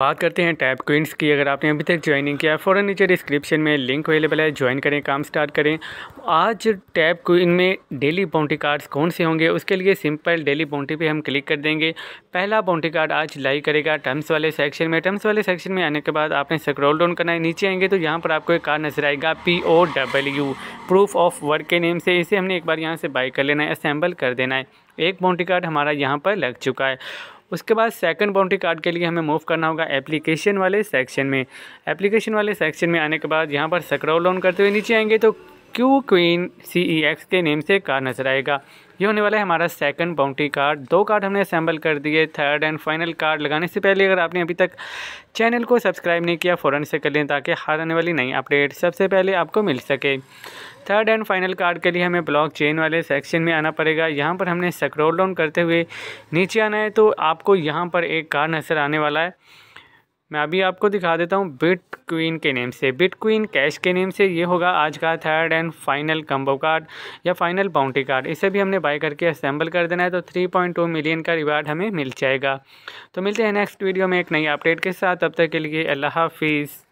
बात करते हैं टैप क्वींस की। अगर आपने अभी तक ज्वाइनिंग किया है, फ़ौरन नीचे डिस्क्रिप्शन में लिंक अवेलेबल है, ज्वाइन करें, काम स्टार्ट करें। आज टैप क्वीन में डेली बाउंटी कार्ड्स कौन से होंगे, उसके लिए सिंपल डेली बाउंटी पे हम क्लिक कर देंगे। पहला बाउंटी कार्ड आज लाई करेगा टर्म्स वाले सेक्शन में। टर्म्स वाले सेक्शन में आने के बाद आपने स्क्रॉल डाउन करना है। नीचे आएँगे तो यहाँ पर आपको एक कार्ड नज़र आएगा P O W proof of work के नेम से। इसे हमने एक बार यहाँ से बाई कर लेना है असेंबल कर देना है। एक बाउंटी कार्ड हमारा यहाँ पर लग चुका है। उसके बाद सेकंड बाउंड्री कार्ड के लिए हमें मूव करना होगा एप्लीकेशन वाले सेक्शन में। एप्लीकेशन वाले सेक्शन में आने के बाद यहाँ पर स्क्रॉल डाउन करते हुए नीचे आएँगे तो Q queen C E X के नेम से कार्ड नज़र आएगा। ये होने वाला है हमारा सेकंड बाउंड्री कार्ड दो कार्ड हमने असेंबल कर दिए थर्ड एंड फाइनल कार्ड लगाने से पहले अगर आपने अभी तक चैनल को सब्सक्राइब नहीं किया, फ़ौरन से कर लें ताकि हर आने वाली नई अपडेट सबसे पहले आपको मिल सके। थर्ड एंड फाइनल कार्ड के लिए हमें ब्लॉक चेन वाले सेक्शन में आना पड़ेगा। यहाँ पर हमने स्क्रॉल डाउन करते हुए नीचे आना है तो आपको यहाँ पर एक कार्ड नज़र आने वाला है। मैं अभी आपको दिखा देता हूँ बिट क्वीन के नेम से। बिट क्वीन कैश के नेम से ये होगा आज का third and final combo card या फाइनल बाउंड्री कार्ड इसे भी हमने बाय करके असेंबल कर देना है तो 3.2 मिलियन का रिवार्ड हमें मिल जाएगा। तो मिलते हैं नेक्स्ट वीडियो में एक नई अपडेट के साथ। तब तक के लिए अल्लाह हाफिज़।